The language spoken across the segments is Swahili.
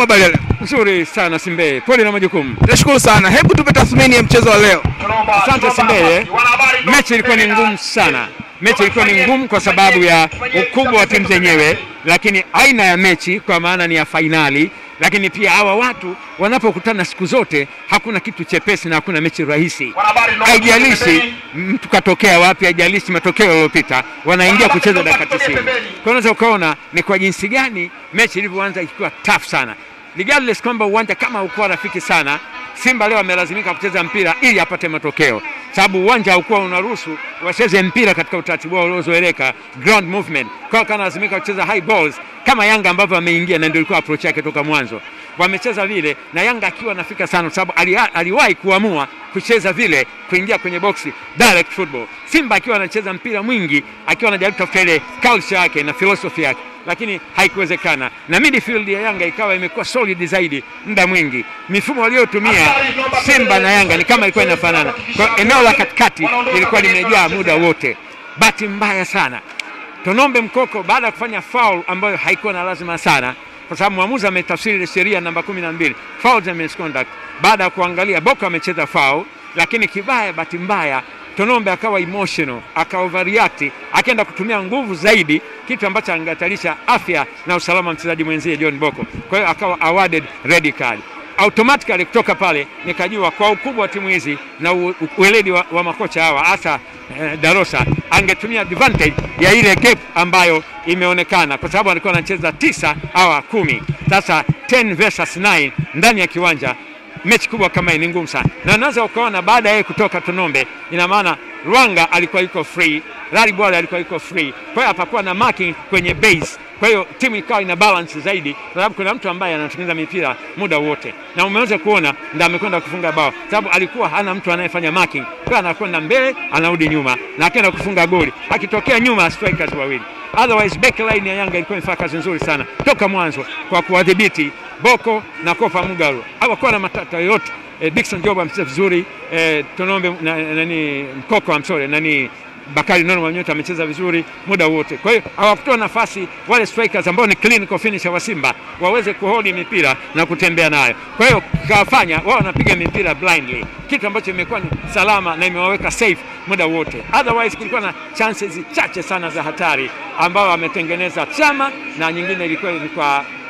Habari ya leo. Nzuri sana Simbe, pole na majukumu. Nashukuru sana. Hebu tupe tathmini ya mchezo wa leo. Asante Simbe, mechi ilikuwa ni ngumu sana. Mechi ilikuwa ni ngumu kwa sababu ya ukubwa wa timu zenyewe, lakini aina ya mechi kwa maana ni ya fainali, lakini pia hawa watu wanapokutana siku zote, hakuna kitu chepesi na hakuna mechi rahisi. Haijalishi mtu katokea wapi, haijalishi matokeo yaliyopita, wanaingia kucheza dakika 90. Kwa hiyo unaweza ukaona ni kwa jinsi gani mechi ilivyoanza ikiwa tough sana regardless kwamba uwanja kama haukuwa rafiki sana, Simba leo amelazimika kucheza mpira ili apate matokeo, sababu uwanja haukuwa unaruhusu wacheze mpira katika utaratibu wao uliozoeleka ground movement. Kwa kana lazimika kucheza high balls kama Yanga ambavyo ameingia, na ndio ilikuwa approach yake toka mwanzo. Wamecheza vile na Yanga akiwa nafika sana, sababu ali- aliwahi kuamua kucheza vile, kuingia kwenye box direct football. Simba akiwa anacheza mpira mwingi, akiwa anajaribu kutafuta ile culture yake na philosophy yake lakini haikuwezekana, na midfield ya Yanga ikawa imekuwa solid zaidi muda mwingi. Mifumo waliotumia Simba na Yanga ni kama ilikuwa inafanana, kwa eneo la katikati ilikuwa limejaa muda wote. Bahati mbaya sana Tonombe Mkoko baada ya kufanya foul ambayo haikuwa na lazima sana, kwa sababu mwamuzi ametafsiri sheria namba kumi na mbili fouls and misconduct. Baada ya kuangalia Boko amecheza foul, lakini kibaya, bahati mbaya Tonombe akawa emotional, aka overreact, akaenda kutumia nguvu zaidi, kitu ambacho angehatarisha afya na usalama wa mchezaji mwenzie John Boko. Kwa hiyo akawa awarded red card. Automatically kutoka pale nikajua kwa ukubwa wa timu hizi na ueledi wa, wa makocha hawa hasa eh, Darosa angetumia advantage ya ile gap ambayo imeonekana, kwa sababu alikuwa anacheza tisa au kumi. Sasa 10 versus 9 ndani ya kiwanja mechi kubwa kama hii ni ngumu sana, na unaweza ukaona baada ya yeye kutoka Tunombe, ina maana Rwanga alikuwa yuko free, Rally alikuwa yuko free, kwa hiyo hapakuwa na marking kwenye base. Kwa hiyo timu ikawa ina balance zaidi, kwa sababu kuna mtu ambaye anatengeneza mipira muda wote, na umeweza kuona ndio amekwenda kufunga bao, sababu alikuwa hana mtu anayefanya marking, kwa anakwenda mbele, anarudi nyuma na akaenda kufunga goli, akitokea nyuma strikers wawili. Otherwise back line ya Yanga ilikuwa imefanya kazi nzuri sana toka mwanzo kwa kuwadhibiti Boko na Kofa Mugalu. Hawakuwa na matata yoyote. Eh, Dickson Job amecheza vizuri eh, Tonombe nani Mkoko I'm sorry nani Bakari Nono Mwanyota amecheza vizuri muda wote. Kwa hiyo hawakutoa nafasi wale strikers ambao ni clinical finisher wa Simba waweze kuhodi mipira na kutembea nayo. Kwa hiyo kawafanya wao wanapiga mipira blindly, kitu ambacho imekuwa ni salama na imewaweka safe muda wote. Otherwise kulikuwa na chances chache sana za hatari ambao ametengeneza Chama na nyingine ilikuwa ni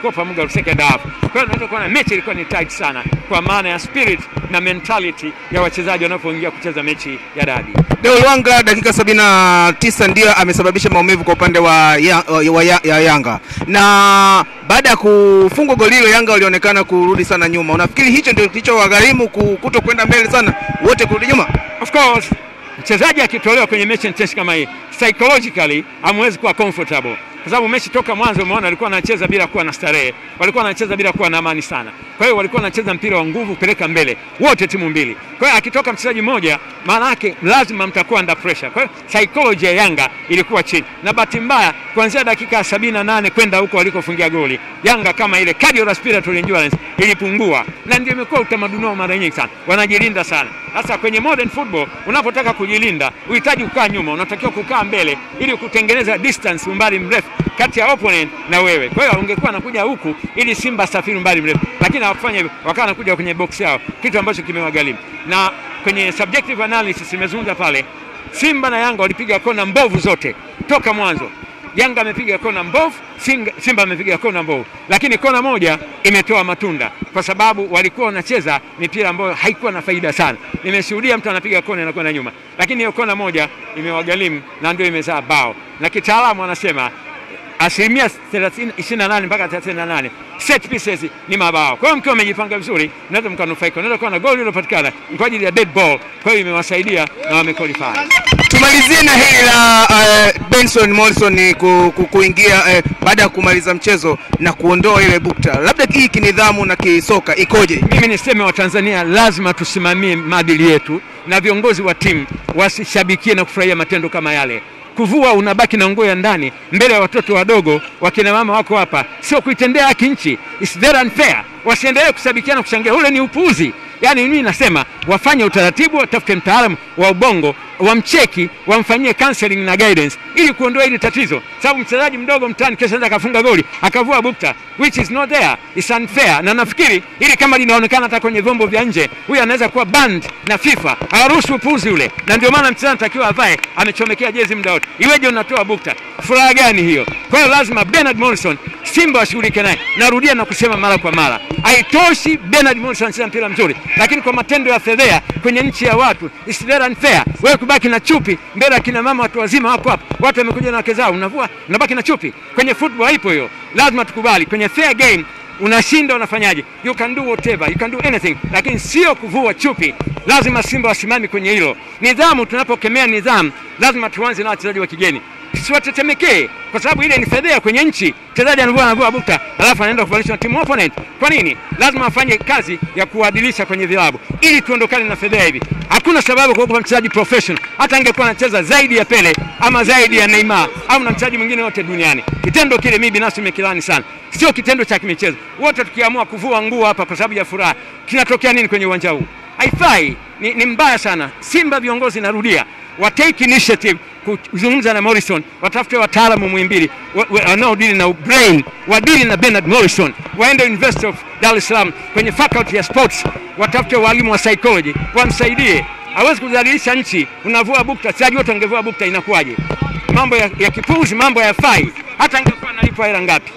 kwa Kopa Mugalu second half. Kwa hiyo unaweza kuona mechi ilikuwa ni tight sana kwa maana ya spirit na mentality ya wachezaji wanapoingia kucheza mechi ya dabi. Deo Lwanga dakika 79 ndio amesababisha maumivu kwa upande wa, ya, wa ya, ya Yanga, na baada ya kufungwa goli hilo Yanga walionekana kurudi sana nyuma. Unafikiri hicho ndio kilichowagharimu ku- kuto kwenda mbele sana, wote kurudi nyuma? Of course mchezaji akitolewa kwenye mechi kama hii psychologically hamwezi kuwa comfortable kwa sababu mechi toka mwanzo umeona walikuwa wanacheza bila kuwa na starehe, walikuwa wanacheza bila kuwa na amani sana. Kwa hiyo walikuwa wanacheza mpira wa nguvu kupeleka mbele wote timu mbili. Kwa hiyo akitoka mchezaji mmoja, maana yake lazima mtakuwa under pressure. Kwa hiyo psychology ya Yanga ilikuwa chini, na bahati mbaya kuanzia dakika sabini na nane kwenda huko walikofungia goli Yanga, kama ile cardiorespiratory endurance ilipungua, na ndio imekuwa utamaduni wao mara nyingi sana, wanajilinda sana. Sasa kwenye modern football unapotaka kujilinda, uhitaji kukaa nyuma, unatakiwa kukaa mbele ili kutengeneza distance, umbali mrefu kati ya opponent na wewe. Kwa hiyo ungekuwa anakuja huku ili Simba asafiri mbali mrefu, lakini hawakufanya hivyo, wakawa anakuja kwenye box yao, kitu ambacho kimewagharimu. Na kwenye subjective analysis imezungumza pale, Simba na Yanga walipiga kona mbovu zote toka mwanzo. Yanga amepiga kona mbovu, Simba amepiga kona mbovu, lakini kona moja imetoa matunda kwa sababu walikuwa wanacheza mipira ambayo haikuwa na faida sana. Nimeshuhudia mtu anapiga kona anakwenda nyuma, lakini hiyo kona moja imewagharimu na ndio imezaa bao, na kitaalamu anasema asilimia 30 28 mpaka 38 set pieces ni mabao. Kwa hiyo mkiwa mmejipanga vizuri, mnaweza mkanufaika, unaweza kuwa na goli lilopatikana ni kwa ajili ya dead ball, kwa hiyo imewasaidia na wamequalify. Tumalizie na hili la uh, Benson Morrison ku, ku, kuingia uh, baada ya kumaliza mchezo na kuondoa ile bukta, labda hii kinidhamu na kisoka ikoje? Mimi niseme Watanzania lazima tusimamie maadili yetu, na viongozi wa timu wasishabikie na kufurahia matendo kama yale. Kuvua unabaki na nguo ya ndani mbele ya watoto wadogo, wakina mama wako hapa, sio kuitendea haki nchi. is very unfair. Wasiendelee kushabikiana kushangilia, ule ni upuuzi. Yani mimi nasema wafanye utaratibu, watafute mtaalamu wa ubongo, wamcheki, wamfanyie counseling na guidance ili kuondoa hili tatizo, sababu mchezaji mdogo mtaani kesho anaweza akafunga goli akavua bukta, which is not there, is unfair. Na nafikiri ili kama linaonekana hata kwenye vyombo vya nje, huyu anaweza kuwa banned na FIFA, hawaruhusu upuzi ule, na ndio maana mchezaji anatakiwa avae amechomekea jezi muda wote. Iweje unatoa bukta? Furaha gani hiyo? Kwa hiyo lazima Bernard Morrison Simba washughulike naye. Narudia na kusema mara kwa mara, haitoshi Bernard Morrison anacheza mpira mzuri, lakini kwa matendo ya fedhea kwenye nchi ya watu it's very unfair. Wewe kubaki na chupi mbele ya kina mama, watu wazima wako hapo, watu wamekuja na wake zao, unavua unabaki na chupi. Kwenye football haipo hiyo, lazima tukubali. Kwenye fair game unashinda unafanyaje? You can do whatever, you can do anything, lakini sio kuvua chupi. Lazima Simba wasimami kwenye hilo. Nidhamu, tunapokemea nidhamu, lazima tuanze na wachezaji wa kigeni siwatetemekee kwa sababu ile ni fedhea kwenye nchi. Mchezaji anavua anavua bukta, alafu anaenda kuvalishwa na timu opponent. Kwa nini? Lazima afanye kazi ya kuadilisha kwenye vilabu ili tuondokane na fedhea hivi. Hakuna sababu kwa kuwa mchezaji professional, hata angekuwa anacheza zaidi ya Pele ama zaidi ya Neymar au na mchezaji mwingine yote duniani. Kitendo kile mimi binafsi nimekilani sana, sio kitendo cha kimichezo. Wote tukiamua kuvua nguo hapa kwa sababu ya furaha, kinatokea nini kwenye uwanja huu? Haifai, ni, ni mbaya sana. Simba viongozi, narudia, wa take initiative kuzungumza na Morrison, watafute wataalamu Muhimbili wanaodili na brain, wadili na Bernard Morrison, waende University of Dar es Salaam kwenye faculty ya sports, watafute walimu wa psychology wamsaidie. Hawezi kudhalilisha nchi, unavua bukta, Siaji wote wangevua bukta, inakuwaje? Mambo ya, ya kipuzi, mambo ya fai, hata angekuwa analipwa hela ngapi?